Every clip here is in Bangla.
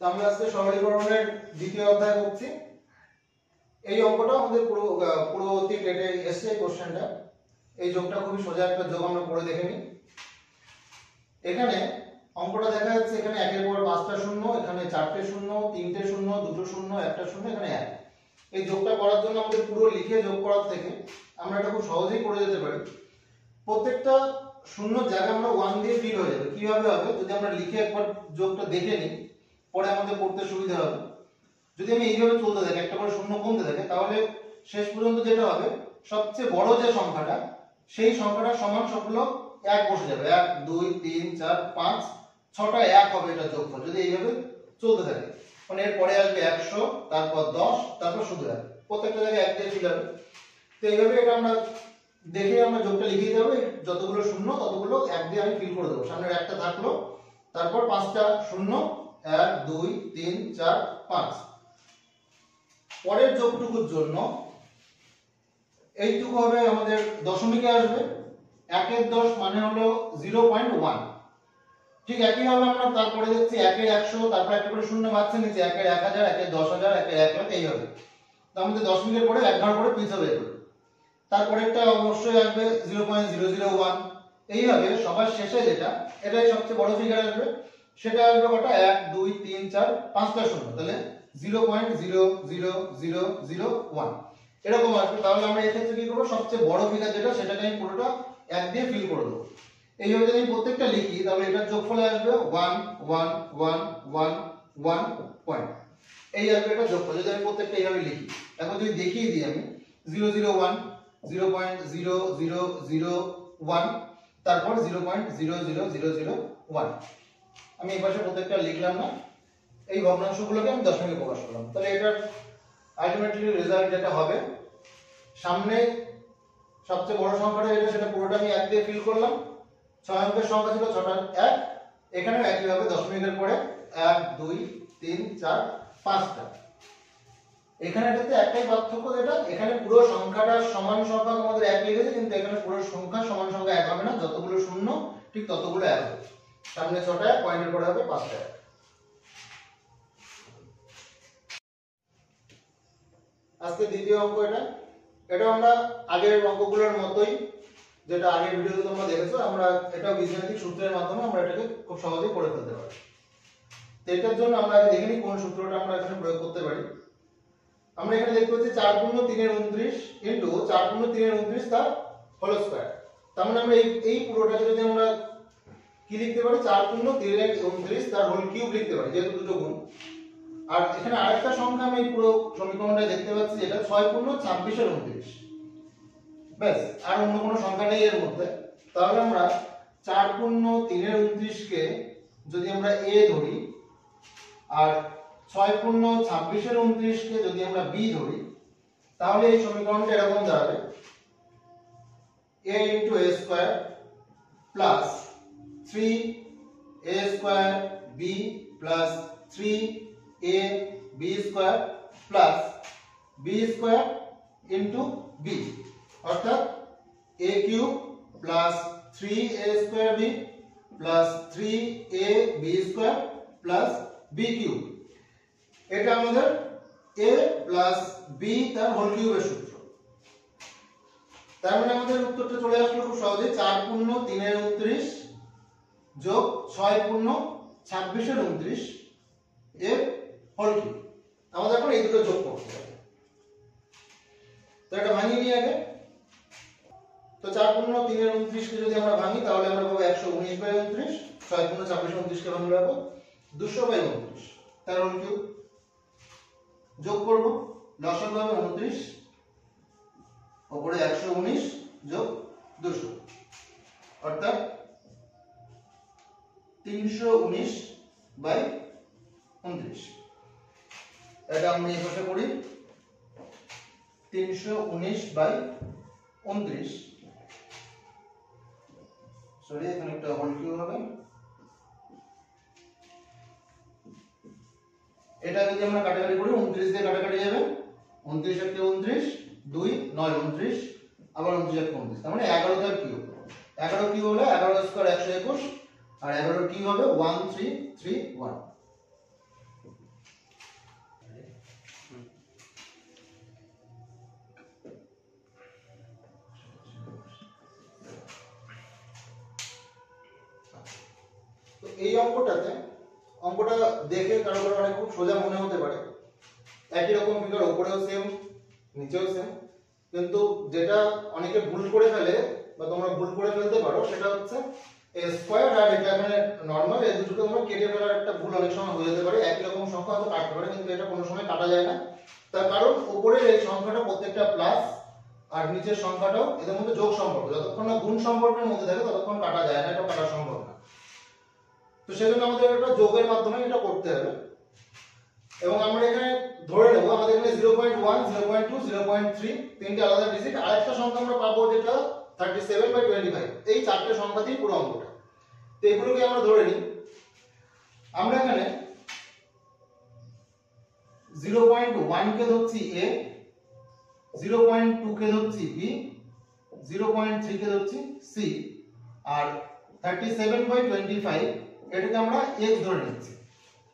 তো আমরা আজকে সরলীকরণের দ্বিতীয় অধ্যায় করছি। এই অঙ্কটা আমাদের পুরো পূর্ববর্তী টেটে এসছে কোশ্চেনটা। এই যোগটা খুবই সোজা একটা যোগ আমরা পড়ে দেখে নিই। এখানে অঙ্কটা দেখা যাচ্ছে এখানে একের পর পাঁচটা শূন্য, এখানে চারটে শূন্য, তিনটে শূন্য, দুটো শূন্য, একটা শূন্য, এখানে এক। এই যোগটা করার জন্য আমাদের পুরো লিখে যোগ করার থেকে আমরা এটা খুব সহজেই করে যেতে পারি। প্রত্যেকটা শূন্য জায়গায় আমরা ওয়ান দিয়ে ফিল হয়ে যাবে। কীভাবে হবে? যদি আমরা লিখে একবার যোগটা দেখে নিই। পরে আমাদের পড়তে সুবিধা হবে। যদি আমি এইভাবে চলতে থাকি, একটা করে শূন্য কমতে থাকে, তাহলে শেষ পর্যন্ত যেটা হবে, সবচেয়ে বড় যে সংখ্যাটা, সেই সংখ্যাটা সমান সবগুলো এক বসে যাবে। এক, দুই, তিন, চার, পাঁচ, ছটা এক হবে এটা যোগফল, যদি এইভাবে চলতে থাকে। মানে এরপরে আসবে একশো, তারপর দশ, তারপর শুধু এক। প্রত্যেকটা জায়গায় এক দিয়ে ফিল হবে তো এইভাবে এটা আমরা দেখে আমরা যোগটা লিখে হবে যতগুলো শূন্য, ততগুলো এক দিয়ে আমি ফিল করে দেবো। সামনের একটা থাকল, তারপর পাঁচটা শূন্য এক, দুই, তিন, চার, পাঁচ। পরের যোগটুকুর জন্য এইটুকু হবে আমাদের দশমিকে আসবে। একের দশ মানে হলো জিরো পয়েন্ট ওয়ান। ঠিক একইভাবে আমরা তারপরে দেখছি একের একশো, তারপর একটা করে শূন্য বাড়ছে নিচে, একের এক হাজার, একের দশ হাজার, একের এক লাখ, এই হবে। তো আমাদের দশমিকের পরে এক ঘর করে পিস হবে তারপরে একটা অবশ্যই আসবে zero point zero zero one. এইভাবে সবার শেষে যেটা, এটাই সবচেয়ে বড় ফিগার আসবে। সেটা আসবে কটা? এক, দুই, তিন, চার, পাঁচটা শূন্য। তাহলে zero point zero zero zero zero one এরকম আসবে। তাহলে আমরা এক্ষেত্রে কি করব? সবচেয়ে বড় ফিগার যেটা, সেটাকে আমি পুরোটা এক দিয়ে ফিল করে দেবো। এইভাবে যদি আমি প্রত্যেকটা লিখি, তাহলে এটার যোগফলে আসবে one one one one one point এই আসবে এটা যোগফল। যদি আমি প্রত্যেকটা এইভাবে লিখি, এখন যদি দেখিয়ে দিই আমি zero zero one zero point zero zero zero one তারপর zero point zero zero zero zero one আমি এই পাশে প্রত্যেকটা লিখলাম না। এই ভগ্নাংশগুলোকে আমি দশমিকে প্রকাশ করলাম। তাহলে এটার আলটিমেটলি রেজাল্ট যেটা হবে, সামনে সবচেয়ে বড় সংখ্যাটা যেটা সেটা পুরোটা আমি এক দিয়ে ফিল করলাম। ছয় অঙ্কের সংখ্যা ছিল ছটা এক। এখানেও একইভাবে দশমিকের পরে এক, দুই, তিন, চার, পাঁচটা। এখানে এটাতে একটাই পার্থক্য যেটা, এখানে পুরো সংখ্যাটা সমান সংখ্যা আমাদের এক লিখেছে, কিন্তু এখানে পুরো সংখ্যা সমান সংখ্যা এক হবে না। যতগুলো শূন্য, ঠিক ততগুলো এক হবে। সামনে ছটা এক পয়েন্টের পরে হবে পাঁচটা। এক আজকে দ্বিতীয় অঙ্ক এটা। এটা আমরা আগের অঙ্কগুলোর মতোই, যেটা আগের ভিডিওতে তোমরা দেখেছ, আমরা এটা বীজগাণিতিক সূত্রের মাধ্যমে আমরা এটাকে খুব সহজেই করে ফেলতে পারি। তো এটার জন্য আমরা আগে দেখে নিই কোন সূত্রটা আমরা এখানে প্রয়োগ করতে পারি। আমরা এখানে দেখতে পাচ্ছি চার পূর্ণ তিনের উনত্রিশ ইন্টু চার পূর্ণ তিনের উনত্রিশ তার হোল স্কোয়ার। তার মানে আমরা এই এই পুরোটাকে যদি আমরা কি লিখতে পারি? চার পূর্ণ তিনের উনত্রিশ, তার হোল কিউব লিখতে পারি, যেহেতু দুটো গুণ। আর এখানে আরেকটা সংখ্যা আমি পুরো সমীকরণটা দেখতে পাচ্ছি, যেটা ছয় পূর্ণ ছাব্বিশের উনত্রিশ। ব্যাস, আর অন্য কোনো সংখ্যা নেই এর মধ্যে। তাহলে আমরা চার পূর্ণ তিনের উনত্রিশকে যদি আমরা এ ধরি, আর ছয় পূর্ণ ছাব্বিশের উনত্রিশকে যদি আমরা বি ধরি, তাহলে এই সমীকরণটা এরকম দাঁড়াবে। A into a square plus three a square b plus three a b square plus b square into b অর্থাৎ a cube plus three a square b plus three a b square plus b cube এটা আমাদের এ প্লাস বি তার হোল কিউবের সূত্র। তার মানে আমাদের উত্তরটা চলে আসলো খুব সহজে চার পূর্ণ তিনের উনত্রিশ। যোগ ছয় পূর্ণ ছাব্বিশের উনত্রিশ এর হল কি? আমাদের এখন এই দুটো যোগ করতে হবে। তো এটা ভাঙিয়ে নিই আগে। তো চার পূর্ণ তিনের উনত্রিশকে যদি আমরা ভাঙি, তাহলে আমরা পাবো একশো উনিশ বাই উনত্রিশ। ছয় পূর্ণ ছাব্বিশ উনত্রিশকে ভাঙলে পাবো দুশো বাই উনত্রিশ। তার হোল কিউব যোগ করব। লসাগু হবে উনত্রিশ, ওপরে একশো উনিশ যোগ দুশো। অর্থাৎ তিনশো উনিশ বাই উনত্রিশ। এটা আমরা এই পাশে করি তিনশো উনিশ বাই উনত্রিশ। সরি এখানে একটা হোল কিউ হবে। এটা যদি আমরা কাটাকাটি করি, উনত্রিশ দিয়ে কাটাকাটি যাবে। উনত্রিশ একটা উনত্রিশ, দুই নয় উনত্রিশ, আবার উনত্রিশ একটা উনত্রিশ। তার মানে এগারো তার কিউব এগারো কিউব হলে এগারো স্কোয়ার একশো একুশ আর এগারো কি হবে? ওয়ান থ্রি থ্রি ওয়ান এই অঙ্কটাতে, অঙ্কটা দেখে কারও কারও অনেক খুব সোজা মনে হতে পারে। একই রকম ফিগার ওপরেও সেম নিচেও সেম কিন্তু যেটা অনেকে ভুল করে ফেলে বা তোমরা ভুল করে ফেলতে পারো, সেটা হচ্ছে স্কোয়ার আর এটা এখানে নর্মাল এই দুটোকে তোমরা কেটে ফেলার একটা ভুল অনেক সময় হয়ে যেতে পারে। একই রকম সংখ্যা হয়তো কাটতে পারে, কিন্তু এটা কোনো সময় কাটা যায় না। তার কারণ উপরের এই সংখ্যাটা প্রত্যেকটা প্লাস আর নিচের সংখ্যাটাও এদের মধ্যে যোগ সম্পর্ক। যতক্ষণ না গুণ সম্পর্কের মধ্যে থাকে, ততক্ষণ কাটা যায় না, এটা কাটা সম্ভব না। তো সেজন্য আমাদের একটা যোগের মাধ্যমে এটা করতে হবে। এবং আমরা এখানে ধরে নেব, আমাদের এখানে zero point one zero point two zero point three তিনটে আলাদা ডিজিট আর একটা সংখ্যা আমরা পাবো যেটা thirty seven by twenty five এই চারটে সংখ্যা দিয়ে পুরো অঙ্কটা। তো এগুলোকে আমরা ধরে নিই। আমরা এখানে জিরো পয়েন্ট ওয়ান কে ধরছি এ জিরো পয়েন্ট টু কে ধরছি বি জিরো পয়েন্ট থ্রি কে ধরছি c R thirty seven by twenty five এটাকে আমরা এক্স ধরে নিচ্ছি।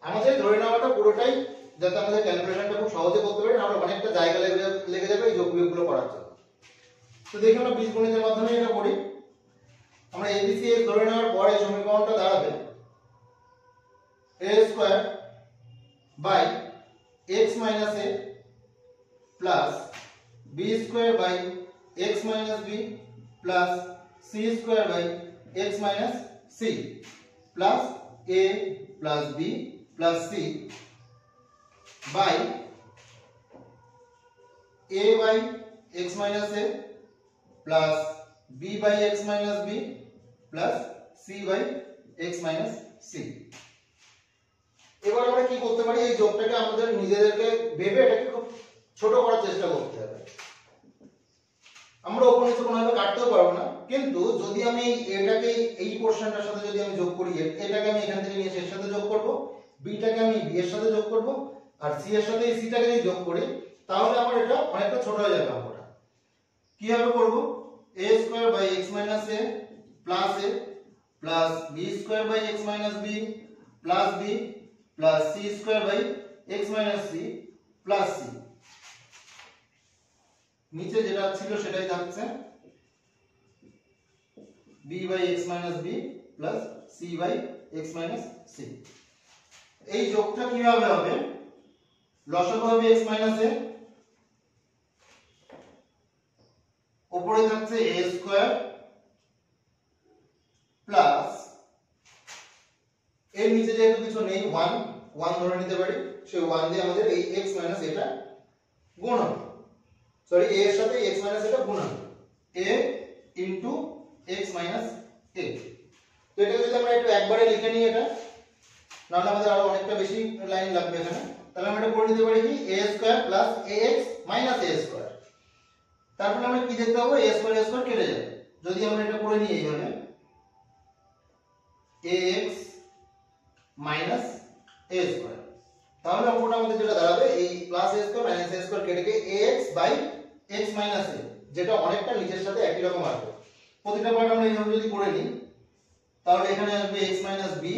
আমাদের ধরে নেওয়াটা পুরোটাই যাতে আমাদের ক্যালকুলেশনটা খুব সহজে করতে পারি আমরা অনেকটা জায়গা লেগে লেগে যাবে এই যোগ বিয়োগগুলো করার জন্য। তো দেখি আমরা বীজগণিতের মাধ্যমে এটা করি। আমরা এবিসি এক্স ধরে নেওয়ার পর সমীকরণটা দাঁড়াবে। A square by x minus a plus b square by x minus b plus c square by x minus c plus a plus b plus c by a by x minus a plus b by x minus b plus c by x minus c. এবার আমরা কি করতে পারি? এই যোগটাকে আমাদের নিজেদেরকে ভেবে এটাকে খুব ছোট করার চেষ্টা করতে হবে। আমরা ওপর নিচে কোনোভাবে কাটতেও পারব না। কিন্তু যদি আমি এটাকে এই পোর্শনটার সাথে যদি আমি যোগ করি এটাকে আমি এখান থেকে নিয়ে এর সাথে যোগ করব বিটাকে আমি বি এর সাথে যোগ করব, আর সি এর সাথে এই সিটাকে যদি যোগ করি, তাহলে আমার এটা অনেকটা ছোট হয়ে যাবে। কীভাবে করব? a square by x minus a plus a plus b square by x minus b plus b plus c square by x minus c plus c নিচে যেটা ছিল সেটাই থাকছে b by x minus b plus c by x minus c এই যোগটা কীভাবে হবে? লসাগু হবে x মাইনাস a উপরে থাকছে a স্কয়ার প্লাস এর নিচে যেহেতু কিছু নেই 1 1 ধরে নিতে পারি, সেই 1 দিয়ে আমাদের এই x মাইনাস এটা গুণ হবে। সরি a এর সাথে x মাইনাস এটা গুণ হবে। a into x minus a তো এটা যদি আমরা একটু একবারে লিখে নিই এটা, নাহলে আমাদের আরও অনেকটা বেশি লাইন লাগবে এখানে। তাহলে আমরা এটা করে নিতে পারি কি? a square plus ax minus a square তারপরে আমরা কি দেখতে পাবো? A স্কয়ার a স্কয়ার কেটে যাবে। যদি আমরা এটা করে নিই এইভাবে ax মাইনাস এ স্কোয়ার তাহলে অঙ্কটা আমাদের যেটা দাঁড়াবে, এই plus a square minus a square কেটে গিয়ে ax by x minus a, যেটা অনেকটা নিচের সাথে একই রকম আসবে। প্রতিটা পার্ট আমরা এইভাবে যদি করে নিই, তাহলে এখানে আসবে x minus b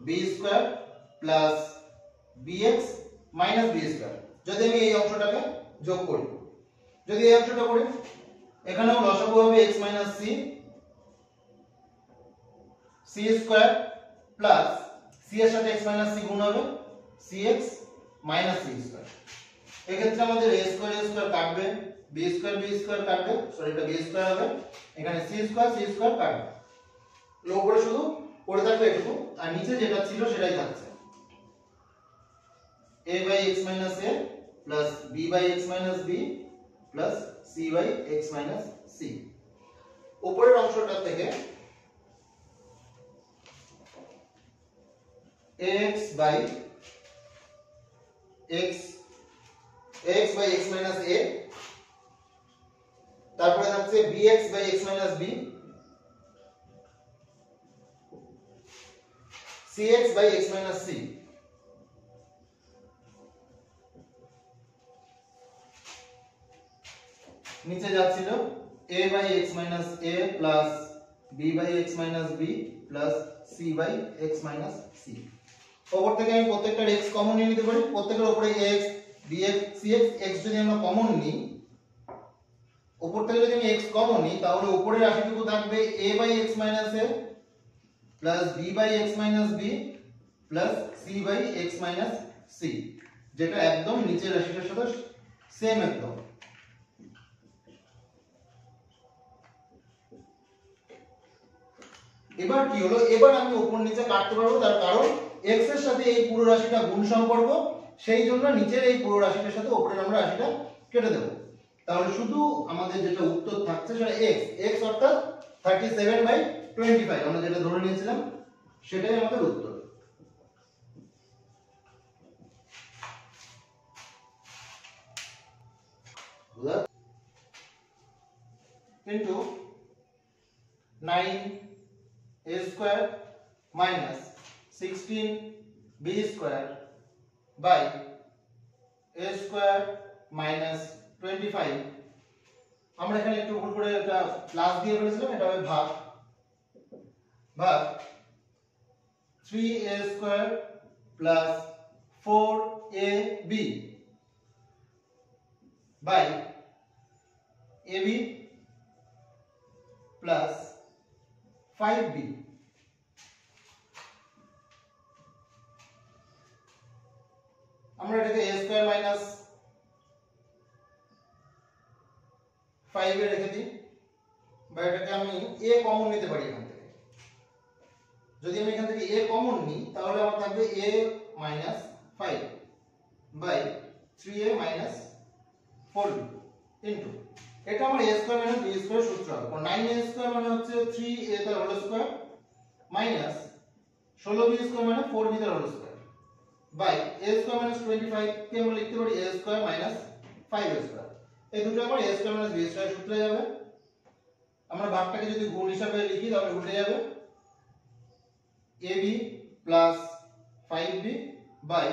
b square plus bx minus b square যদি আমি এই অংশটাকে যোগ করি। যদি এই অংশটা করি, এখানেও লসাগু হবে x minus c c square plus c এর সাথে x মাইনাস সি গুণ হবে, cx মাইনাস c স্কোয়ার এক্ষেত্রে আমাদের a স্কোয়ার a স্কয়ার কাটবে, b স্কোয়ার বি স্কোয়ার কাটবে সরি এটা b স্কয়ার হবে, এখানে c স্কোয়ার সি স্কোয়ার কাটবে। এর করে শুধু পড়ে থাকবে এটুকু, আর নিচে যেটা ছিল সেটাই থাকছে। a by x minus a plus b by x minus b plus c by x minus c. উপরের অংশটা থেকে ax by x ax by x minus a, তারপরে থাকছে bx by x minus b, cx by x minus c নিচে যাচ্ছিল a by x minus a plus b by x minus b plus c by x minus c. ওপর থেকে আমি প্রত্যেকটার x কমন নিয়ে নিতে পারি। প্রত্যেকের উপরে x dx cx x যদি আমরা কমন নিই উপর থেকে যদি আমি x কমন নিই, তাহলে উপরের রাশিটুকু থাকবে a by x minus a plus b by x minus b plus c by x minus c যেটা একদম নিচের রাশিটার সাথে সেম একদম। এবার কি হলো? এবার আমি উপর নিচে কাটতে পারব, তার কারণ x এর সাথে এই পুরো রাশিটা গুণ সম্পর্ক, সেই জন্য নিচের এই পুরো রাশিটার সাথে উপরের আমরা রাশিটা কেটে দেব। তাহলে শুধু আমাদের যেটা উত্তর থাকছে সেটা x x অর্থাৎ 37 বাই 25 আমরা যেটা ধরে নিয়েছিলাম, সেটাই আমাদের উত্তর। into 9 a square minus 16 b square by a square minus 25 আমরা এখানে একটু ভুল করে এটা প্লাস দিয়ে ফেলেছিলাম এটা হবে ভাগ ভাগ 3a square plus 4ab by ab plus 5b আমরা এটাকে a স্কয়ার মাইনাস 5 এ রেখে দিই, বা এটাকে আমি a কমন নিতে পারি এখান থেকে। যদি আমি এখান থেকে a কমন নিই, তাহলে আমার থাকবে a minus 5 by 3a minus 4b into এটা আমার a square minus b square সূত্র হবে। কারণ 9a স্কয়ার মানে হচ্ছে 3a তার whole square minus 16b square মানে 4b তার whole square by a square minus 25 কে আমরা লিখতে পারি a square minus 5a square এই দুটো আমার a square minus b square সূত্রে যাবে। আমরা ভাগটাকে যদি গুণ হিসাবে লিখি, তাহলে উঠে যাবে ab plus 5b by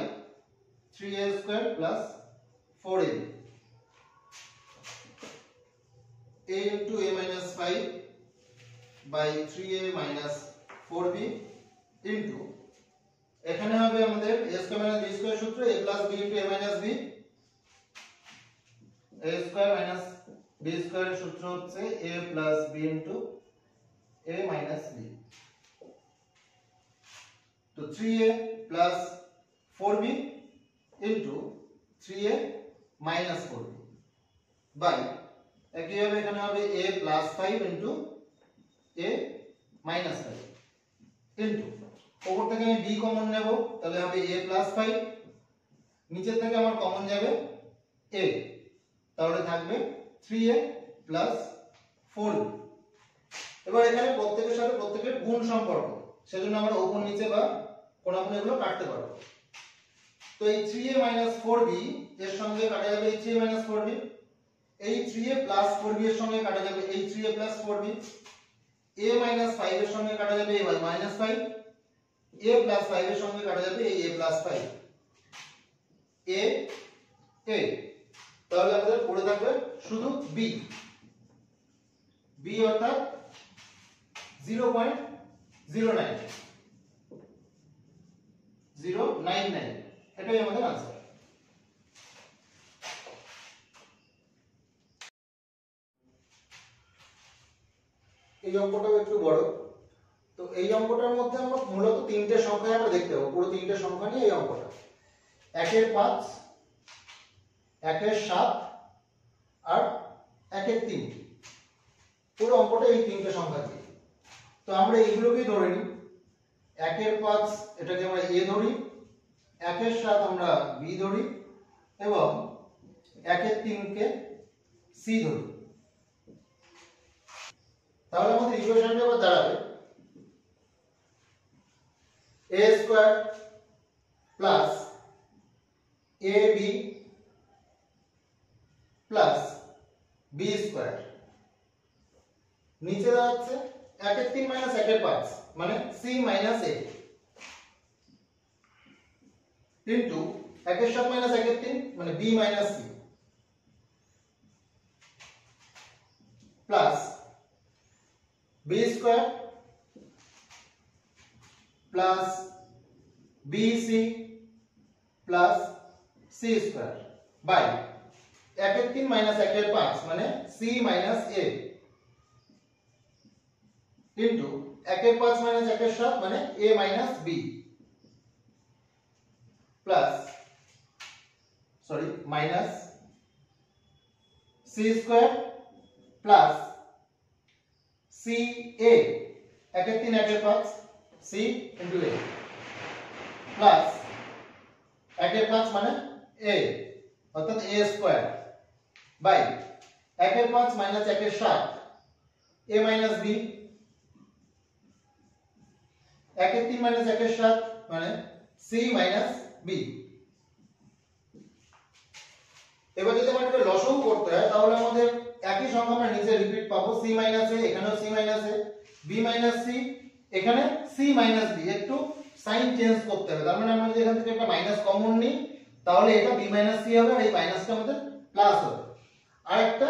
3a square plus 4ab a into a minus 5 by 3a minus 4b into এখানে হবে আমাদের a স্কয়ার b স্কয়ার সূত্র a plus b into a minus b a square minus b square সূত্র হচ্ছে a plus b into a minus b তো 3a plus 4b into 3a minus 4b by একইভাবে এখানে হবে a plus five into a minus five into ওপর থেকে আমি b কমন নেব, তাহলে হবে a প্লাস ফাইভ নিচের থেকে আমার কমন যাবে a তাহলে থাকবে 3a প্লাস 4b এবার এখানে প্রত্যেকের সাথে প্রত্যেকের গুণ সম্পর্ক, সেজন্য আমরা ওপর নিচে বা কোনাকুনি এগুলো কাটতে পারব। তো এই 3a 4b এর সঙ্গে কাটা যাবে এই 3a 4b এই 3a 4b এর সঙ্গে কাটা যাবে। এই 3a 4b a 5 এর সঙ্গে কাটা যাবে a 5 a 5 এর সঙ্গে কাটা যাবে এই a 5 a a তাহলে আমাদের পড়ে থাকবে শুধু b b অর্থাৎ 0.09 099 এটাই আমাদের আনসার এই অঙ্কটাও একটু বড়। তো এই অঙ্কটার মধ্যে আমরা মূলত তিনটে সংখ্যা আমরা দেখতে পাবো, পুরো তিনটে সংখ্যা নিয়ে এই অঙ্কটা। একের পাঁচ, একের সাত, আর একের তিন। পুরো অঙ্কটা এই তিনটে সংখ্যা দিয়ে। তো আমরা এইগুলোকেই ধরে নিই। একের পাঁচ, এটাকে আমরা এ ধরি। একের সাত আমরা বি ধরি। এবং একের তিনকে সি ধরি। তাহলে আমাদের ইকুয়েশনটা এবার দাঁড়াবে a square plus ab plus b square নিচে দাঁড়াচ্ছে একের তিন মাইনাস একের পাঁচ মানে c মাইনাস a ইন্টু একের সাত মাইনাস একের তিন মানে b minus c plus b square plus bc plus c square by একের তিন মাইনাস একের পাঁচ মানে c মাইনাস a ইন্টু একের পাঁচ মাইনাস একের সাত মানে a minus b plus sorry minus c square plus c a একের তিন একের পাঁচ সি ইন্টু এ প্লাস একের পাঁচ মানে এ অর্থাৎ এ স্কোয়ার বাই একের পাঁচ মাইনাস একের সাত এ মাইনাস বি একের তিন মাইনাস একের সাত মানে সি মাইনাস বি এবার যদি আমাদের লসও করতে হয়, তাহলে আমাদের একই সংখ্যা আমরা নিচে রিপিট পাবো সি মাইনাস এ এখানেও c minus a b minus c এখানে সি মাইনাস বি একটু সাইন চেঞ্জ করতে হবে। তার মানে আমরা যদি এখান থেকে একটা মাইনাস কমন নিই, তাহলে এটা বি মাইনাস সি হবে আর এই মাইনাসটা আমাদের প্লাস হবে। আর একটা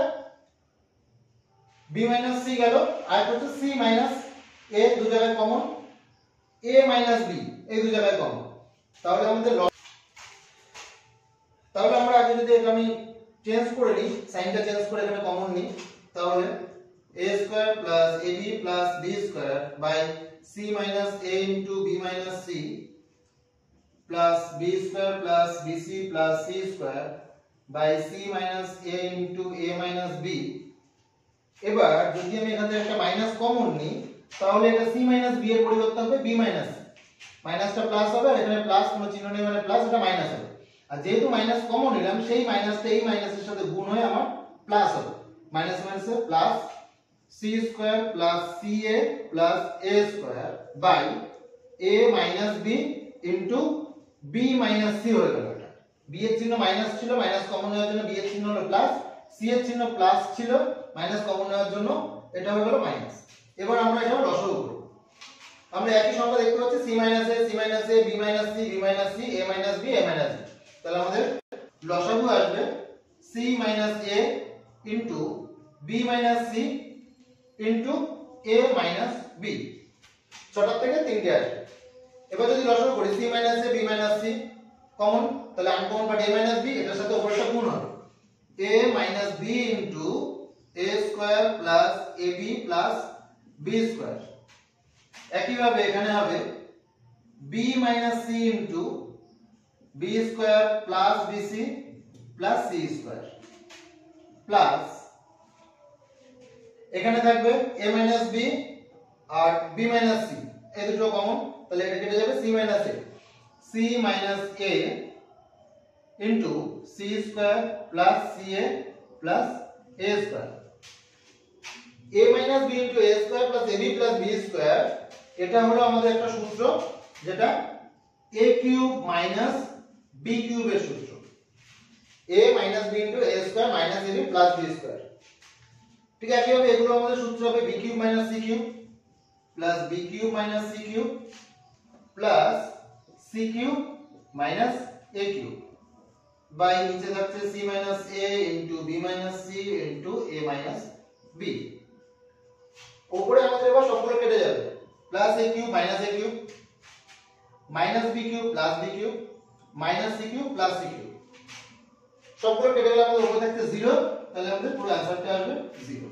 বি মাইনাস সি গেল আর একটা হচ্ছে সি মাইনাস এ দু জায়গায় কমন এ মাইনাস বি এই দু জায়গায় কমন তাহলে আমাদের তাহলে আমরা আগে যদি এটা আমি চেঞ্জ করে নিই সাইনটা চেঞ্জ করে এখানে কমন নিই, তাহলে a square plus ab plus b square by c minus a into b minus c plus b square plus bc plus c square by c minus a into a minus b এবার যদি আমি এখান থেকে একটা মাইনাস কমন নিই, তাহলে এটা c মাইনাস b এর পরিবর্তে হবে, b মাইনাস মাইনাসটা প্লাস হবে, আর এখানে প্লাস কোনো চিহ্ন নেই মানে প্লাস এটা মাইনাস হবে। আর যেহেতু মাইনাস কমন নিলাম সেই মাইনাসটা এই মাইনাসের সাথে গুণ হয়ে আমার প্লাস হবে। মাইনাস মাইনাসে plus c square plus c a plus a square by a minus b into b minus c হয়ে গেল এটা। বি এর চিহ্ন মাইনাস ছিল মাইনাস কমন নেওয়ার জন্য বি এর চিহ্ন হলো প্লাস সি এর চিহ্ন প্লাস ছিল মাইনাস কমন নেওয়ার জন্য এটা হয়ে গেল মাইনাস এবার আমরা এটা লসও করব। আমরা একই সংখ্যা দেখতে পাচ্ছি c minus a c minus a b minus c b minus c a minus b a minus b তাহলে আমাদের লসাগু আসবে c minus a into b minus c into a minus b ছটার থেকে তিনটে আসবে। এবার যদি লসাগু করি c minus a b minus c common তাহলে uncommon part a minus b এটার সাথে উপরটা গুণ হবে। A minus b into a square plus a b plus b square একইভাবে এখানে হবে b minus c into b square plus b c plus c square plus এখানে থাকবে এ মাইনাস বি আর বি মাইনাস সি এই দুটো কমন তাহলে এটা কেটে যাবে c minus a c minus a into c square plus c a plus a square a minus b into a square plus a b plus b square এটা হলো আমাদের একটা সূত্র, যেটা a কিউব মাইনাস বি কিউবের সূত্র। A minus b into a square minus a b plus b square ঠিক আছে একইভাবে এগুলো আমাদের সূত্র হবে b cube minus c cube plus b cube minus c cube plus c cube minus a cube by নিচে থাকছে c minus a into b minus c into a minus b উপরে আমাদের এবার সবগুলো কেটে যাবে। Plus a cube minus a cube minus b cube plus b cube minus C cube plus C cube সবগুলো কেটে গেলে আমাদের উপরে থাকছে জিরো তাহলে আমাদের পুরো অ্যান্সারটা আসবে জিরো